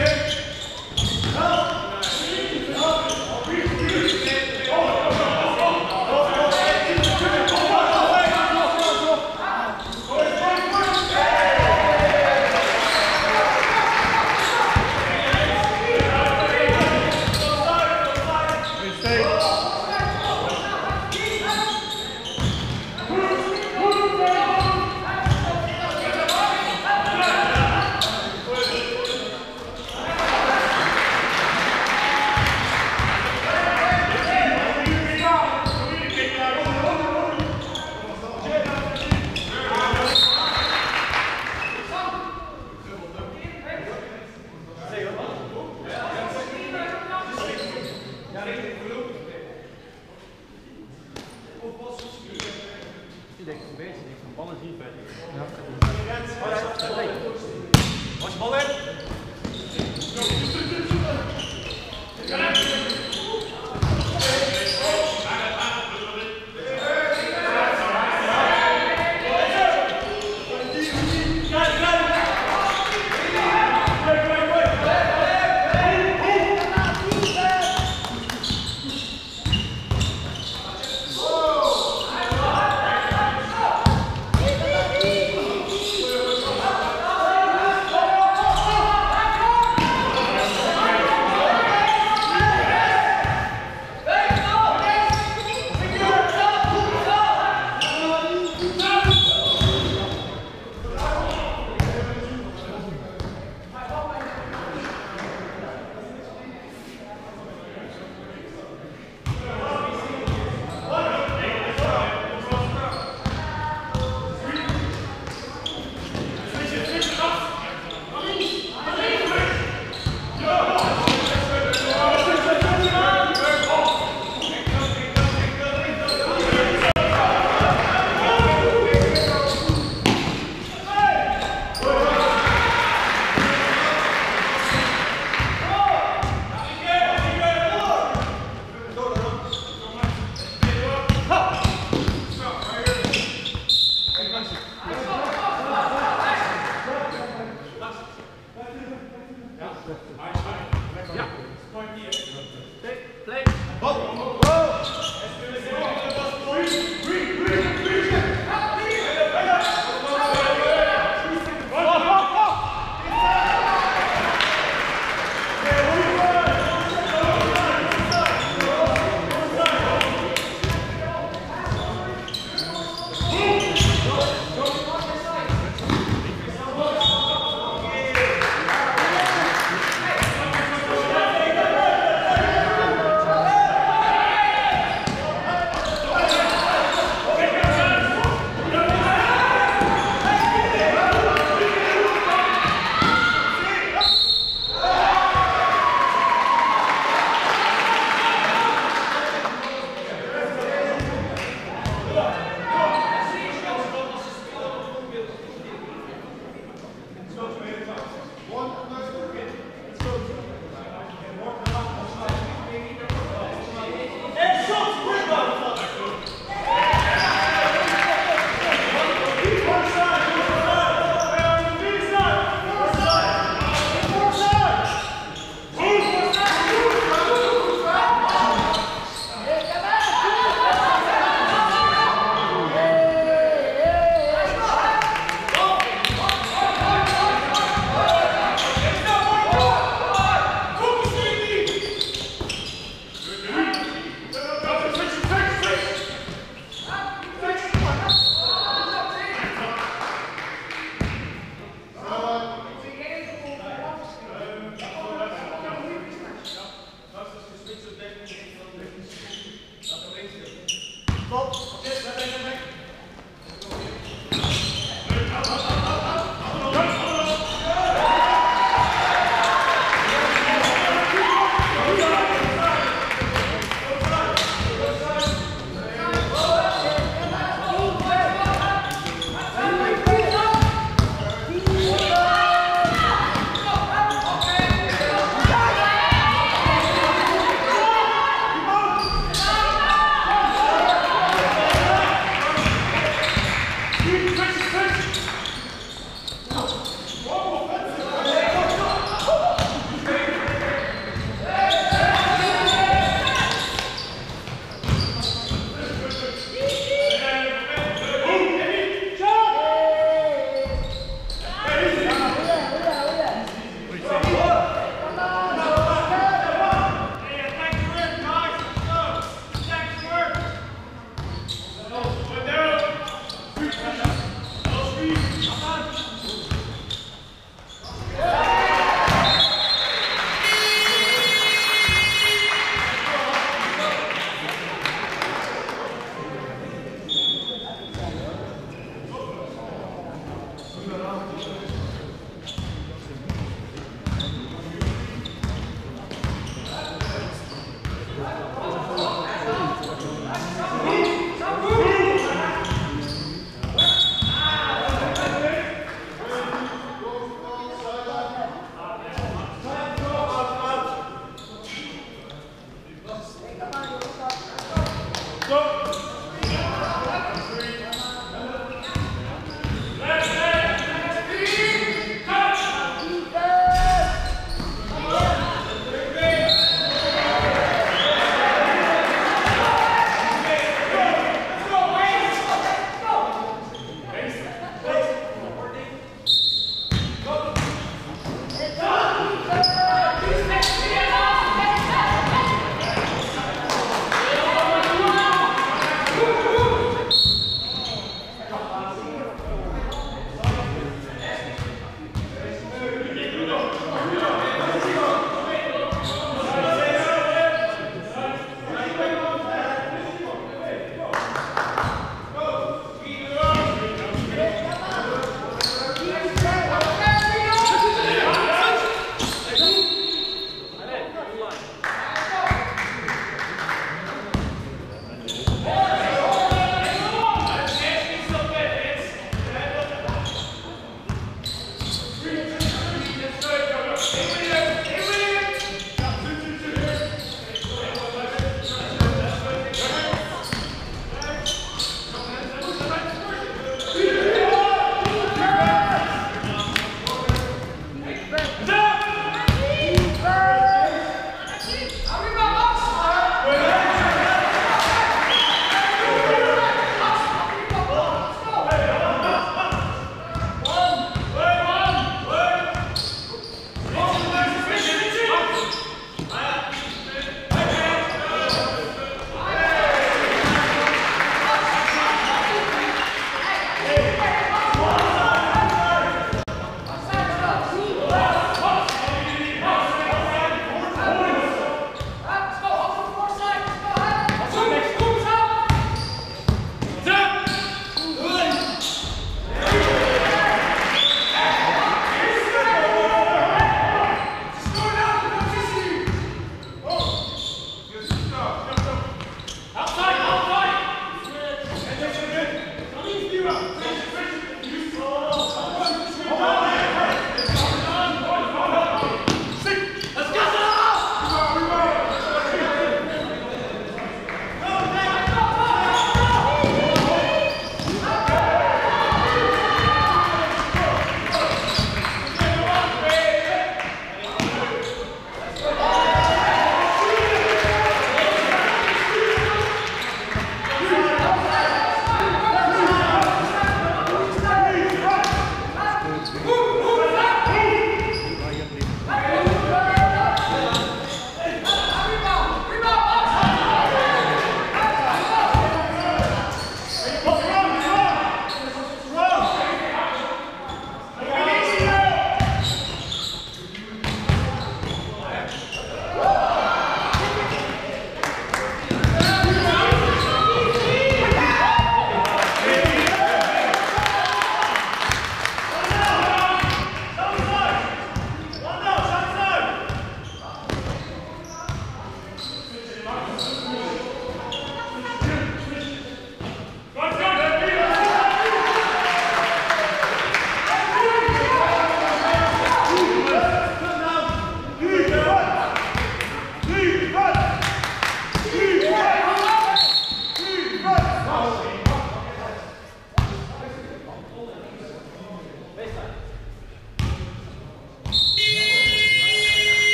Here. Hey!